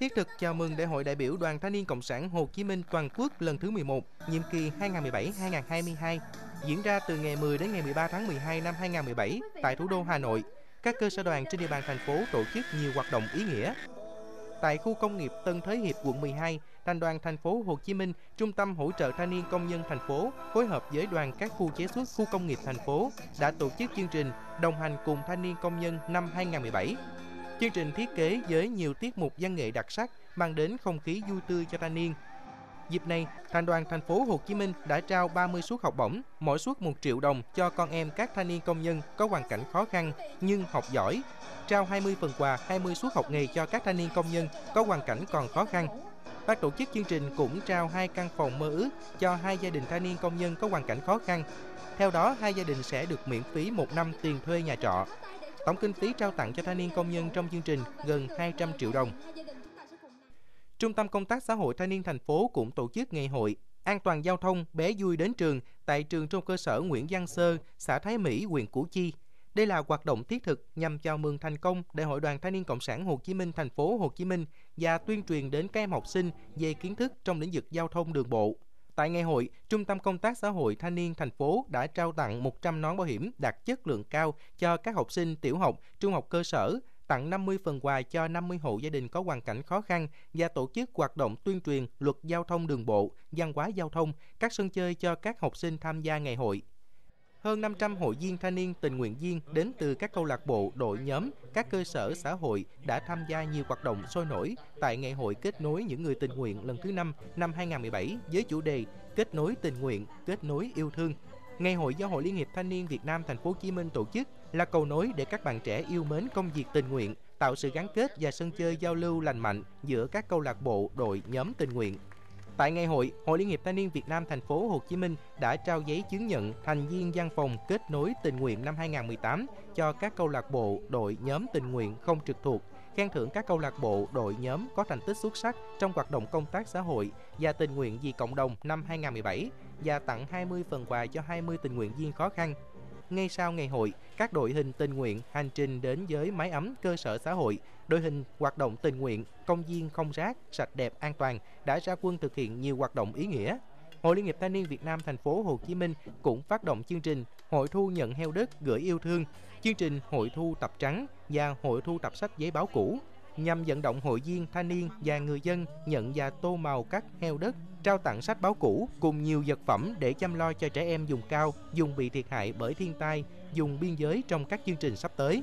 thiết thực chào mừng Đại hội đại biểu Đoàn Thanh niên Cộng sản Hồ Chí Minh toàn quốc lần thứ 11, nhiệm kỳ 2017-2022, diễn ra từ ngày 10 đến ngày 13 tháng 12 năm 2017 tại thủ đô Hà Nội. Các cơ sở đoàn trên địa bàn thành phố tổ chức nhiều hoạt động ý nghĩa. Tại khu công nghiệp Tân Thới Hiệp, quận 12, Thành đoàn thành phố Hồ Chí Minh, Trung tâm hỗ trợ thanh niên công nhân thành phố phối hợp với đoàn các khu chế xuất khu công nghiệp thành phố đã tổ chức chương trình đồng hành cùng thanh niên công nhân năm 2017 Chương trình thiết kế với nhiều tiết mục văn nghệ đặc sắc mang đến không khí vui tươi cho thanh niên. Dịp này, Thành đoàn thành phố Hồ Chí Minh đã trao 30 suất học bổng, mỗi suất 1 triệu đồng cho con em các thanh niên công nhân có hoàn cảnh khó khăn nhưng học giỏi, trao 20 phần quà, 20 suất học nghề cho các thanh niên công nhân có hoàn cảnh còn khó khăn. Ban tổ chức chương trình cũng trao hai căn phòng mơ ước cho hai gia đình thanh niên công nhân có hoàn cảnh khó khăn. Theo đó, hai gia đình sẽ được miễn phí một năm tiền thuê nhà trọ. Tổng kinh phí trao tặng cho thanh niên công nhân trong chương trình gần 200 triệu đồng. Trung tâm Công tác Xã hội Thanh niên thành phố cũng tổ chức ngày hội An toàn giao thông bé vui đến trường tại trường trung cơ sở Nguyễn Văn Sơ, xã Thái Mỹ, huyện Củ Chi. Đây là hoạt động thiết thực nhằm chào mừng thành công Đại hội Đoàn Thanh niên Cộng sản Hồ Chí Minh thành phố Hồ Chí Minh và tuyên truyền đến các em học sinh về kiến thức trong lĩnh vực giao thông đường bộ. Tại ngày hội, Trung tâm Công tác Xã hội Thanh niên thành phố đã trao tặng 100 nón bảo hiểm đạt chất lượng cao cho các học sinh tiểu học, trung học cơ sở, tặng 50 phần quà cho 50 hộ gia đình có hoàn cảnh khó khăn và tổ chức hoạt động tuyên truyền luật giao thông đường bộ, văn hóa giao thông, các sân chơi cho các học sinh tham gia ngày hội. Hơn 500 hội viên thanh niên tình nguyện viên đến từ các câu lạc bộ, đội nhóm, các cơ sở xã hội đã tham gia nhiều hoạt động sôi nổi tại Ngày hội kết nối những người tình nguyện lần thứ 5 năm 2017 với chủ đề Kết nối tình nguyện, kết nối yêu thương. Ngày hội do Hội Liên hiệp Thanh niên Việt Nam thành phố Hồ Chí Minh tổ chức là cầu nối để các bạn trẻ yêu mến công việc tình nguyện, tạo sự gắn kết và sân chơi giao lưu lành mạnh giữa các câu lạc bộ, đội, nhóm tình nguyện Tại ngày hội, Hội Liên hiệp Thanh niên Việt Nam thành phố Hồ Chí Minh đã trao giấy chứng nhận thành viên văn phòng kết nối tình nguyện năm 2018 cho các câu lạc bộ, đội, nhóm tình nguyện không trực thuộc, khen thưởng các câu lạc bộ, đội, nhóm có thành tích xuất sắc trong hoạt động công tác xã hội và tình nguyện vì cộng đồng năm 2017 và tặng 20 phần quà cho 20 tình nguyện viên khó khăn ngay sau ngày hội, các đội hình tình nguyện hành trình đến với mái ấm cơ sở xã hội, đội hình hoạt động tình nguyện, công viên không rác, sạch đẹp an toàn đã ra quân thực hiện nhiều hoạt động ý nghĩa. Hội Liên hiệp Thanh niên Việt Nam thành phố Hồ Chí Minh cũng phát động chương trình Hội thu nhận heo đất gửi yêu thương, chương trình Hội thu tập trắng và Hội thu tập sách giấy báo cũ nhằm vận động hội viên, thanh niên và người dân nhận và tô màu các heo đất, trao tặng sách báo cũ cùng nhiều vật phẩm để chăm lo cho trẻ em dùng cao, dùng bị thiệt hại bởi thiên tai, dùng biên giới trong các chương trình sắp tới.